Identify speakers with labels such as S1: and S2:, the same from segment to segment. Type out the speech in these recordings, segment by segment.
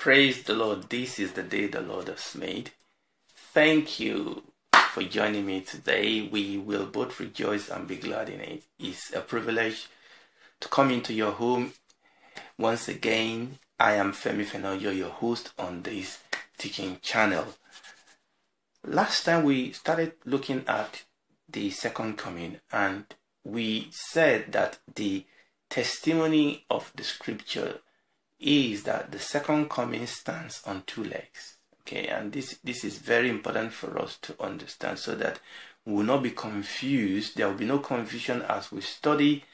S1: Praise the Lord. This is the day the Lord has made. Thank you for joining me today. We will both rejoice and be glad in it. It's a privilege to come into your home once again. I am Femi Fenojo, your host on this teaching channel. Last time we started looking at the second coming and we said that the testimony of the scripture is that the second coming stands on two legs. Okay, and this this is very important for us to understand so that we will not be confused. There will be no confusion as we study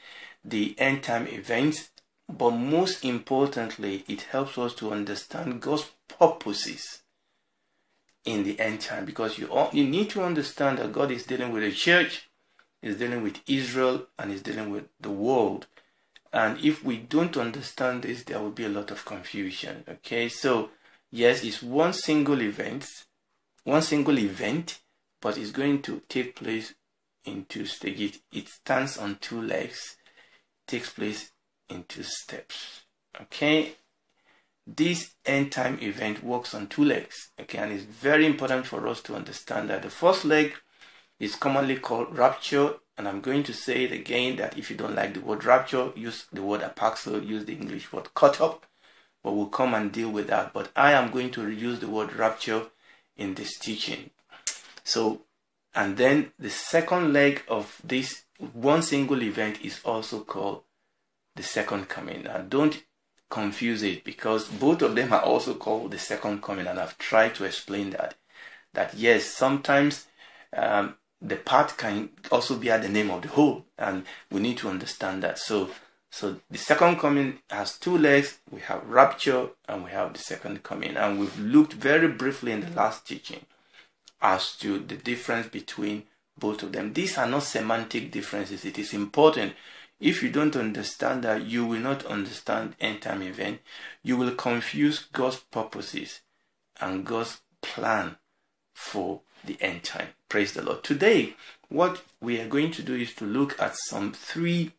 S1: the end time events, but most importantly, it helps us to understand God's purposes in the end time because you all, you need to understand that God is dealing with the church, is dealing with Israel, and is dealing with the world. And if we don't understand this, there will be a lot of confusion. Okay, so yes, it's one single event, one single event, but it's going to take place in two stages. It stands on two legs, takes place in two steps. Okay, this end time event works on two legs. Okay, and it's very important for us to understand that the first leg is commonly called rapture and I'm going to say it again that if you don't like the word rapture, use the word harpazo, use the English word cut up, but we'll come and deal with that. But I am going to use the word rapture in this teaching. So, and then the second leg of this one single event is also called the second coming. Now, don't confuse it because both of them are also called the second coming, and I've tried to explain that. That yes, sometimes um, the part can also be at the name of the whole, and we need to understand that. So, so the second coming has two legs. We have rapture and we have the second coming, and we've looked very briefly in the last teaching as to the difference between both of them. These are not semantic differences. It is important. If you don't understand that, you will not understand end time event. You will confuse God's purposes and God's plan for the end time. Praise the Lord. Today, what we are going to do is to look at some three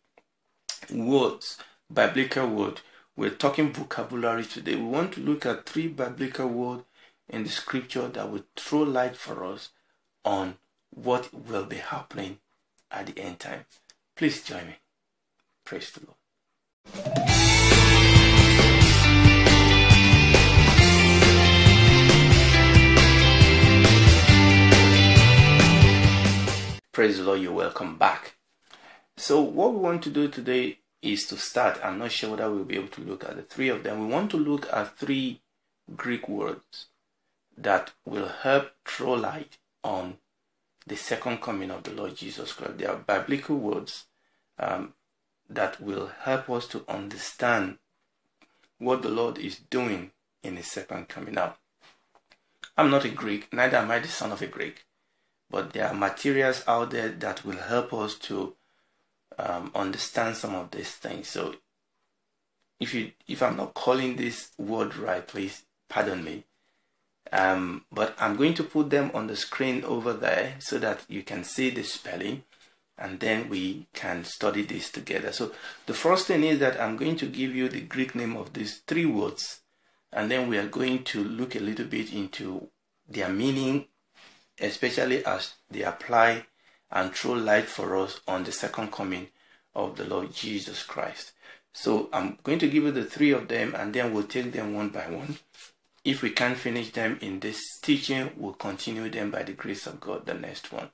S1: words, biblical word. We're talking vocabulary today. We want to look at three biblical words in the scripture that will throw light for us on what will be happening at the end time. Please join me. Praise the Lord. Praise the Lord, you're welcome back. So, what we want to do today is to start. I'm not sure whether we'll be able to look at the three of them. We want to look at three Greek words that will help throw light on the second coming of the Lord Jesus Christ. They are biblical words um, that will help us to understand what the Lord is doing in His second coming. Now, I'm not a Greek, neither am I the son of a Greek but there are materials out there that will help us to um, understand some of these things. So if you if I'm not calling this word right, please pardon me. Um, but I'm going to put them on the screen over there so that you can see the spelling and then we can study this together. So the first thing is that I'm going to give you the Greek name of these three words and then we are going to look a little bit into their meaning especially as they apply and throw light for us on the second coming of the Lord Jesus Christ. So I'm going to give you the three of them and then we'll take them one by one. If we can't finish them in this teaching, we'll continue them by the grace of God, the next one.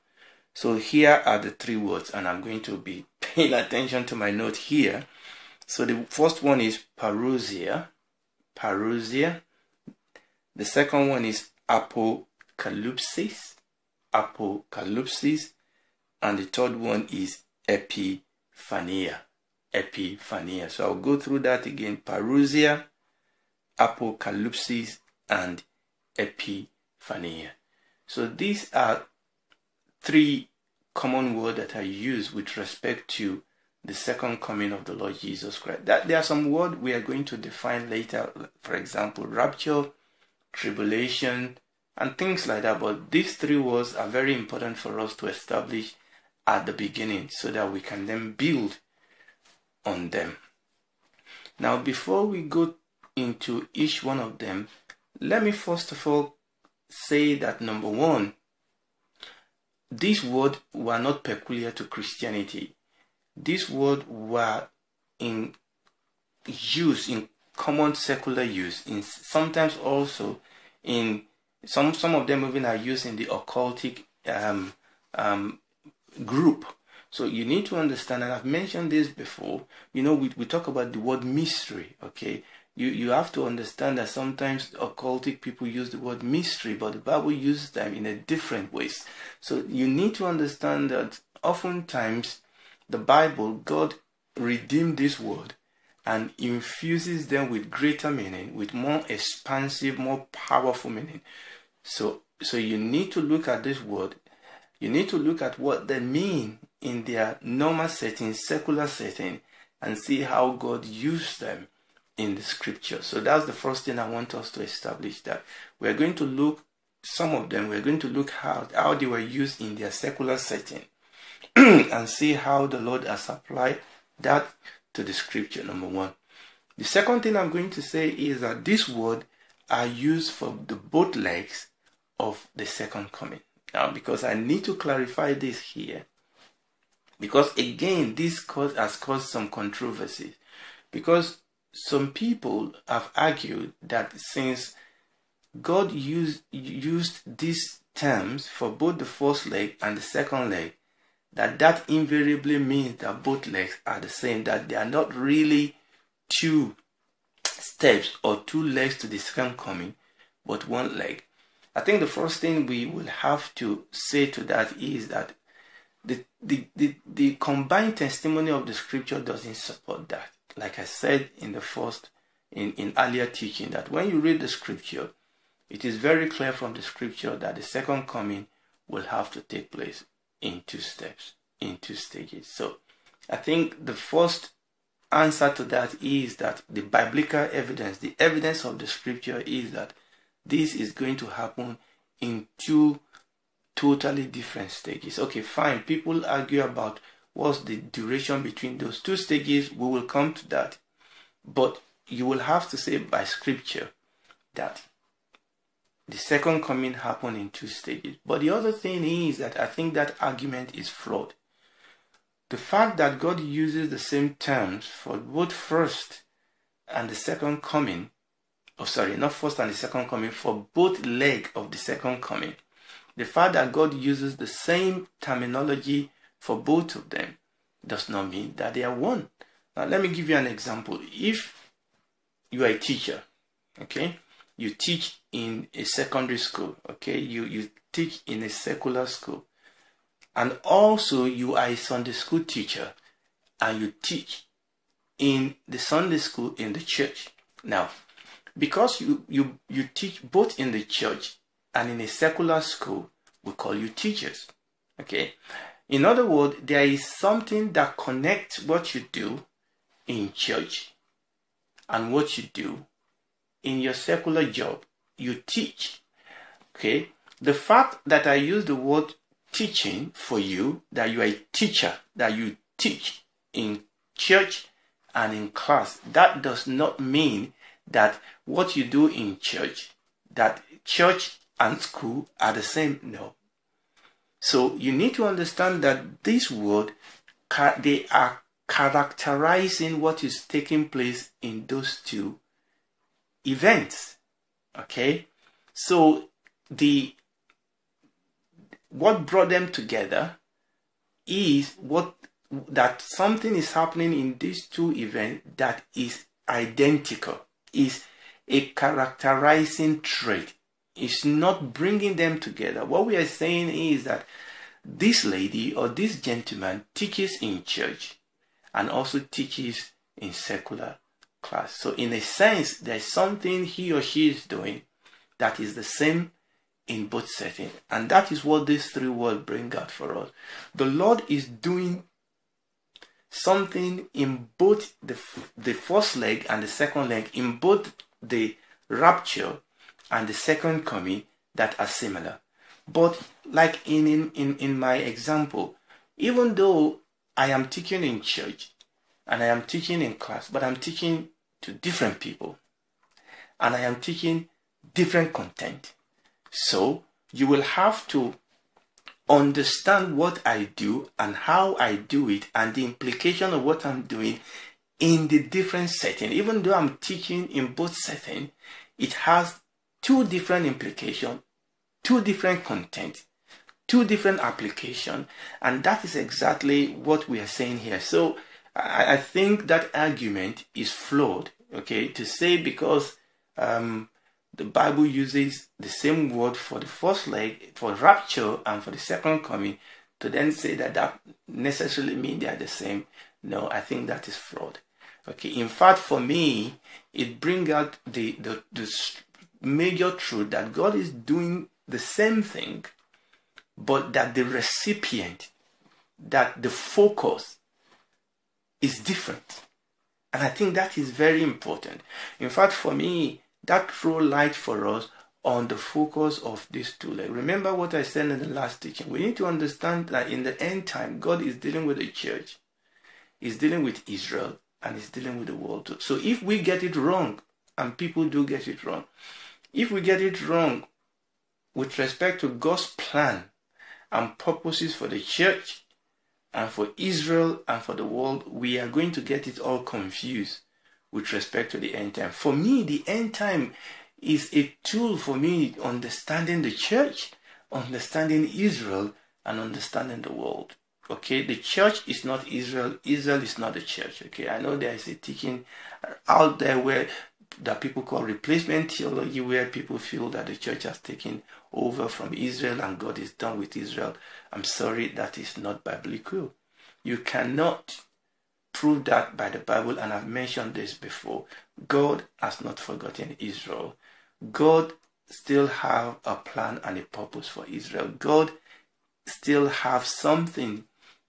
S1: So here are the three words, and I'm going to be paying attention to my note here. So the first one is parousia, parousia. The second one is apocalypsis, apocalypsis, and the third one is epiphania. Epiphania. So I'll go through that again. Parousia, apocalypsis, and epiphania. So these are three common words that are used with respect to the second coming of the Lord Jesus Christ. That there are some words we are going to define later, for example, rapture, tribulation, and things like that. But these three words are very important for us to establish at the beginning so that we can then build on them. Now, before we go into each one of them, let me first of all say that number one, these words were not peculiar to Christianity. These words were in use in common secular use, in sometimes also in some some of them even are used in the occultic um, um, group. So you need to understand, and I've mentioned this before. You know, we, we talk about the word mystery. Okay, you you have to understand that sometimes occultic people use the word mystery, but the Bible uses them in a different ways. So you need to understand that oftentimes the Bible, God redeemed this word and infuses them with greater meaning, with more expansive, more powerful meaning. So, so you need to look at this word. You need to look at what they mean in their normal setting, secular setting, and see how God used them in the scripture. So that's the first thing I want us to establish that we're going to look some of them we're going to look how how they were used in their secular setting and see how the Lord has applied that to the scripture, number one. The second thing I'm going to say is that this word are used for the both legs of the second coming. Now, because I need to clarify this here, because again, this cause, has caused some controversy. Because some people have argued that since God used used these terms for both the first leg and the second leg, that that invariably means that both legs are the same, that they are not really two steps or two legs to the second coming, but one leg. I think the first thing we will have to say to that is that the, the, the, the combined testimony of the scripture doesn't support that. Like I said in the first, in, in earlier teaching, that when you read the scripture, it is very clear from the scripture that the second coming will have to take place in two steps, in two stages. So I think the first answer to that is that the biblical evidence, the evidence of the scripture is that this is going to happen in two totally different stages. Okay, fine. People argue about what's the duration between those two stages. We will come to that. But you will have to say by scripture that the second coming happened in two stages. But the other thing is that I think that argument is flawed. The fact that God uses the same terms for both first and the second coming, oh sorry, not first and the second coming, for both leg of the second coming, the fact that God uses the same terminology for both of them does not mean that they are one. Now let me give you an example. If you are a teacher, okay, you teach in a secondary school, okay? You, you teach in a secular school. And also you are a Sunday school teacher and you teach in the Sunday school in the church. Now, because you, you, you teach both in the church and in a secular school, we call you teachers. Okay? In other words, there is something that connects what you do in church and what you do in your secular job, you teach. Okay? The fact that I use the word teaching for you, that you are a teacher, that you teach in church and in class, that does not mean that what you do in church, that church and school are the same. No. So you need to understand that this word, they are characterizing what is taking place in those two events. Okay? So the what brought them together is what that something is happening in these two events that is identical is a characterizing trait it's not bringing them together what we are saying is that this lady or this gentleman teaches in church and also teaches in secular class. So, in a sense, there's something he or she is doing that is the same in both settings. And that is what these three words bring out for us. The Lord is doing something in both the, the first leg and the second leg, in both the rapture and the second coming that are similar. But like in, in, in, in my example, even though I am teaching in church and I am teaching in class, but I'm teaching to different people. and I am teaching different content. So you will have to understand what I do and how I do it and the implication of what I'm doing in the different setting. Even though I'm teaching in both settings, it has two different implications, two different content, two different application, and that is exactly what we are saying here. So I, I think that argument is flawed. Okay, to say because um, the Bible uses the same word for the first leg, for rapture, and for the second coming, to then say that that necessarily mean they are the same. No, I think that is fraud. Okay, in fact, for me, it brings out the, the, the major truth that God is doing the same thing, but that the recipient, that the focus is different. And I think that is very important. In fact, for me, that throw light for us on the focus of this two. Like, remember what I said in the last teaching. We need to understand that in the end time, God is dealing with the church, He's dealing with Israel, and He's dealing with the world too. So if we get it wrong, and people do get it wrong, if we get it wrong with respect to God's plan and purposes for the church and for Israel and for the world, we are going to get it all confused with respect to the end time. For me, the end time is a tool for me understanding the church, understanding Israel, and understanding the world. Okay, the church is not Israel. Israel is not the church. Okay, I know there is a teaching out there where that people call replacement theology, where people feel that the church has taken over from Israel and God is done with Israel. I'm sorry, that is not biblical. You cannot prove that by the Bible, and I've mentioned this before. God has not forgotten Israel. God still have a plan and a purpose for Israel. God still have something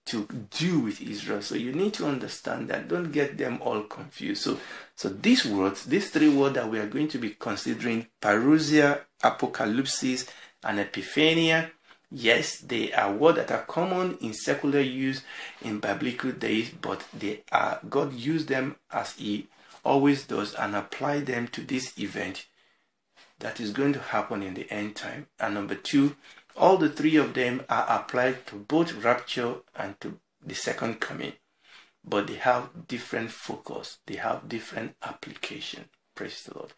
S1: to do with Israel. So you need to understand that. Don't get them all confused. So, so these words, these three words that we are going to be considering, parousia, apocalypsis, and epiphania, Yes, they are words that are common in secular use in biblical days, but they are God used them as He always does and apply them to this event that is going to happen in the end time. And number two, all the three of them are applied to both rapture and to the second coming, but they have different focus, they have different application. Praise the Lord.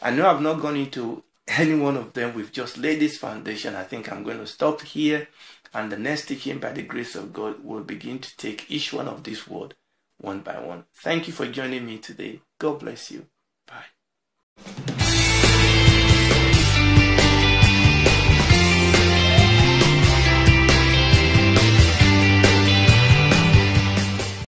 S1: I know I've not gone into any one of them, we've just laid this foundation. I think I'm going to stop here. And the next teaching, by the grace of God, will begin to take each one of these words one by one. Thank you for joining me today. God bless you. Bye.